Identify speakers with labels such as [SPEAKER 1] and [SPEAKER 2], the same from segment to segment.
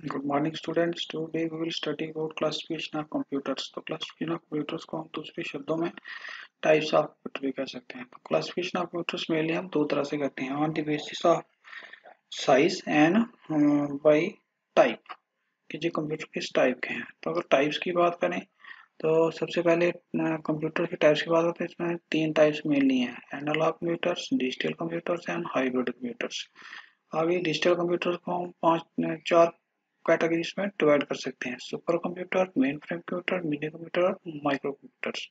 [SPEAKER 1] Good morning students today we will study about classification of computers तो classification of computers को हम दूसरे शब्दों में टाइप्स ऑफ़ कंप्यूटर भी कह सकते हैं। क्लासिफिकेशन ऑफ़ कंप्यूटर्स मेनली हम दो तरह से करते हैं। On the basis of size and by type कि जो कंप्यूटर किस टाइप के हैं। तो अगर टाइप्स की बात करें तो सबसे पहले कंप्यूटर के टाइप्स की बात करते हैं, इसमें तीन टाइप्स मेनली हैं। Analog computers digital computers and hybrid computers आगे डिजिटल कंप्यूटर्स को हम पाँच, चार कैटेगरीज में डिवाइड कर सकते हैं। Super computer main frame computer mini computer और microcomputers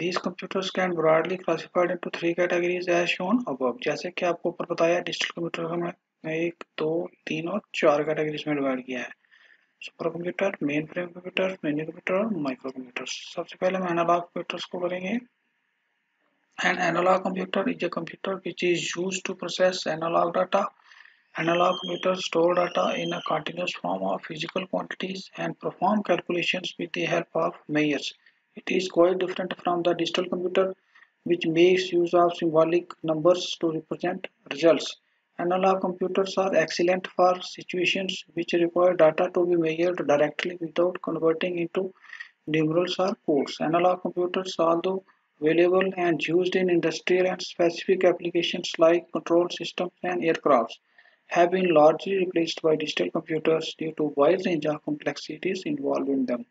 [SPEAKER 1] These computers can broadly classified into three categories as shown above. जैसे कि आपको ऊपर बताया डिजिटल कंप्यूटर मैं एक, दो, तीन और चार कैटेगरीज में डिवाइड किया है। Super computer main frame computer mini computer और माइक्रो कंप्यूटर सबसे पहले हम एनालॉग कंप्यूटर्स को करेंगे। An analog computer is a computer which is used to process analog data Analog computers store data in a continuous form of physical quantities and perform calculations with the help of measures. It is quite different from the digital computer which makes use of symbolic numbers to represent results. Analog computers are excellent for situations which require data to be measured directly without converting into numerals or codes. Analog computers, although available and used in industrial and specific applications like control systems and aircrafts, have been largely replaced by digital computers due to wide range of complexities involved in them.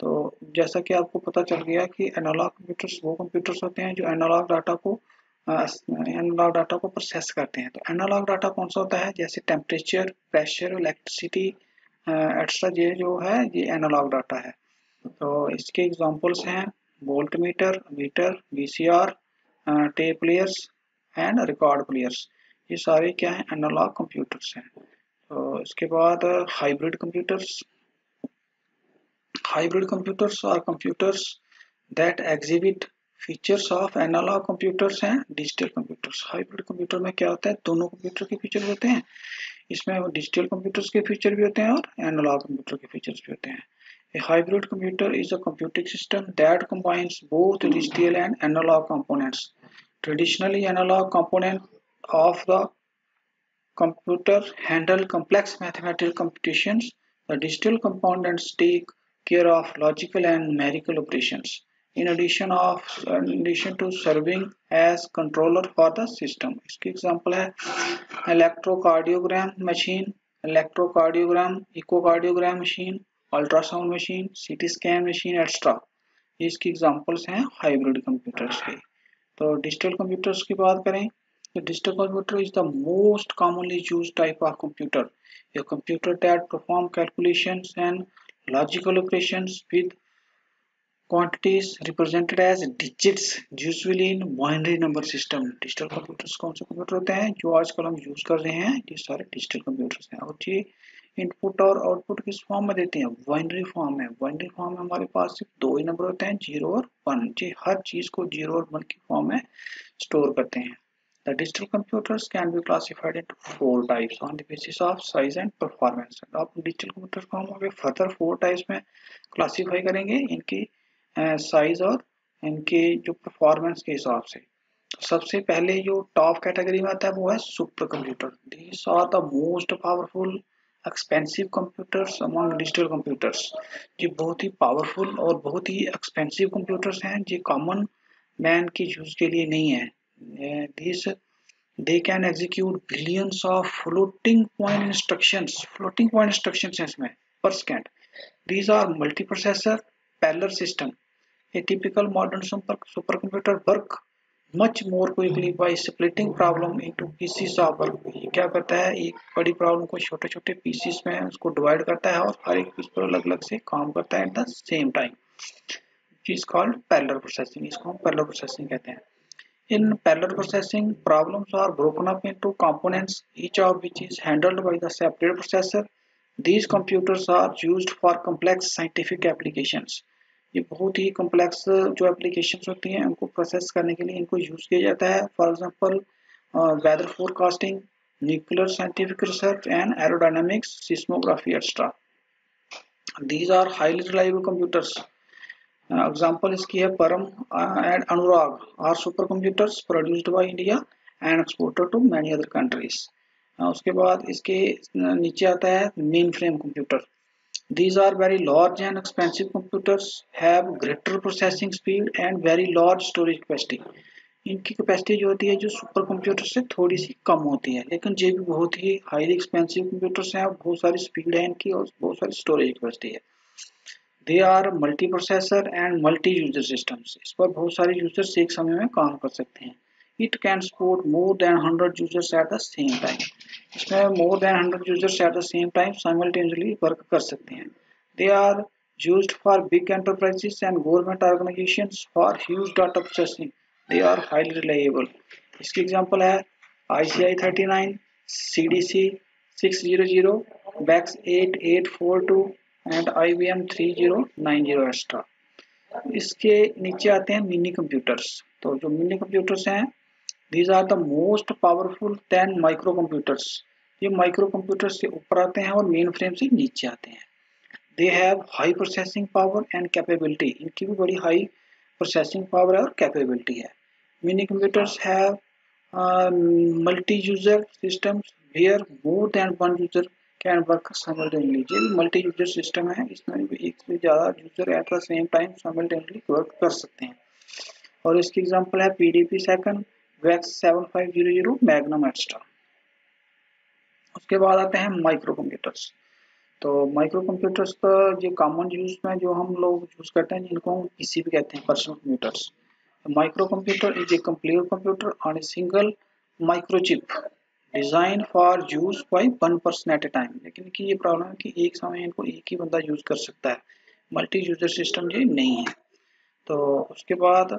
[SPEAKER 1] तो जैसा कि आपको पता चल गया कि analogue computers वो computers होते हैं जो एनालॉग डाटा को एनालॉग डाटा को प्रोसेस करते हैं। तो एनालॉग डाटा कौन सा होता है? जैसे टेम्परेचर प्रेशर इलेक्ट्रिसिटी एक्स्ट्रा ये जो है, ये एनालॉग डाटा है। तो इसके एग्जांपल्स हैं voltmeter meter V tape players and record players ये सारे क्या हैं? एनालॉग कंप्यूटर्स हैं। तो इसके बाद hybrid computers hybrid computers are computers that exhibit features of analog computers हैं डिजिटल कंप्यूटर्स हाइब्रिड कंप्यूटर में क्या होता है? दोनों कंप्यूटर के फीचर होते हैं। इसमें डिजिटल कंप्यूटर्स के फीचर भी होते हैं और एनालॉग कंप्यूटर के फीचर्स भी होते हैं। A hybrid computer is a computing system that combines both digital and analog components. Traditionally, analog component of the computer handle complex mathematical computations, the digital components take care of logical and numerical operations. In addition of in addition to serving as controller for the system. इसकी example है machine, electrocardiogram, echocardiogram machine, ultrasound machine, CT scan machine, etc. ये इसकी examples हैं hybrid computers के तो digital computers की बात करें The digital computer is the most commonly used type of computer. A computer that performs calculations and logical operations with quantities represented as digits usually in binary number system digital computers कौन से computer होते हैं जो आजकल हम use कर रहे हैं ये सारे डिजिटल कंप्यूटर्स हैं और ये इनपुट और आउटपुट किस फॉर्म में देते हैं बाइनरी फॉर्म में बाइनरी फॉर्म में हमारे पास सिर्फ़ दो ही नंबर होते हैं ज़ीरो और वन जी हर चीज़ को ज़ीरो और वन की फॉर्म में स्टोर करते हैं The digital computers can be classified into four types on the basis of size and performance. आप डिजिटल कंप्यूटर को हम आगे फर्दर फोर टाइप्स में क्लासीफाई करेंगे, इनकी साइज़ और इनके जो परफॉर्मेंस के हिसाब से। सबसे पहले जो टॉप कैटेगरी में आता है, वो है supercomputer these are the most powerful expensive computers among digital computers ये बहुत ही पावरफुल और बहुत ही एक्सपेंसिव कंप्यूटर्स हैं जो कॉमन मैन के यूज़ के लिए नहीं है। These they can execute billions of floating point instructions floating point instructions इसमें per second these are multiprocessor parallel system a typical modern super supercomputer work much more quickly by splitting problem into pieces of work ये क्या करता है एक बड़ी problem को छोटे छोटे पीसीस में उसको डिवाइड करता है और हर एक पीस पर अलग अलग से काम करता है at the same time is called parallel processing इसको हम पैरेलल प्रोसेसिंग कहते हैं In parallel processing, problems are broken up into components, each of which is handled by the separate processor. These computers are used for complex scientific applications. ये बहुत ही complex जो application होती हैं उनको प्रोसेस करने के लिए इनको यूज़ किया जाता है for example weather forecasting nuclear scientific research and aerodynamics seismography extra these are highly reliable computers example इसकी है Param and Anurag are supercomputers produced by India and exported to many other countries उसके बाद इसके नीचे आता है mainframe computer these are very large and expensive computers have greater processing speed and very large storage capacity इनकी capacity जो होती है, जो सुपर कंप्यूटर से थोड़ी सी कम होती है, लेकिन जो भी बहुत ही हाईली एक्सपेंसिव कंप्यूटर्स हैं, बहुत सारी स्पीड है इनकी और बहुत सारी स्टोरेज कैपेसिटी है। They are multi processor and multi user system इस पर बहुत सारे यूज़र्स एक समय में काम कर सकते हैं। It can support more than hundred users at the same time इसमें more than hundred users at the same time simultaneously work कर सकते हैं। They are use for big enterprises and government organization for huge data processing they are highly reliable इसकी example है I C I thirty nine C D C six zero zero VAX eight eight four two and IBM 3090 extra इसके नीचे आते हैं minicomputers तो जो minicomputers हैं these are the most powerful than microcomputers ये microcomputer से ऊपर आते हैं और मेन फ्रेम से नीचे आते हैं. They have high processing power and capability इनकी भी बड़ी हाई प्रोसेसिंग पावर है और कैपेबिलिटी है. Minicomputers have multi user systems where more than one user can work simultaneously multi user system है, इसमें एक से ज़्यादा user at the same time simultaneously work कर सकते हैं। और इसकी एग्जांपल है PDP second VAX seven five zero zero magnum extra उसके बाद आते हैं माइक्रो कंप्यूटर्स तो माइक्रो कंप्यूटर्स का जो कॉमन यूज़ में जो हम लोग यूज़ करते हैं, जिनको हम पीसी भी कहते हैं personal computers microcomputer is a complete computer on a single microchip design for use by one person at a time. लेकिन की ये प्रॉब्लम है कि एक समय इनको एक ही बंदा यूज़ कर सकता है। मल्टी यूज़र सिस्टम ये नहीं है। तो उसके बाद,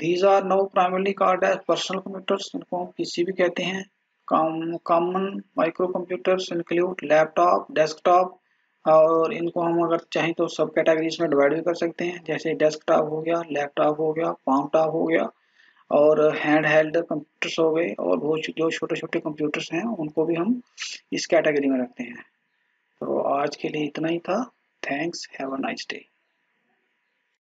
[SPEAKER 1] These are now primarily called as personal computers, इनको हम पीसी भी कहते हैं। Common microcomputers include laptop desktop और इनको हम अगर चाहें तो सब कैटेगरीज में डिवाइड भी कर सकते हैं। जैसे डेस्कटॉप हो गया लैपटॉप हो गया पाम टॉप हो गया। और हैंड हेल्ड कंप्यूटर्स हो गए और बहुत जो छोटे छोटे कंप्यूटर्स हैं, उनको भी हम इस कैटेगरी में रखते हैं। तो आज के लिए इतना ही था। Thanks have a nice day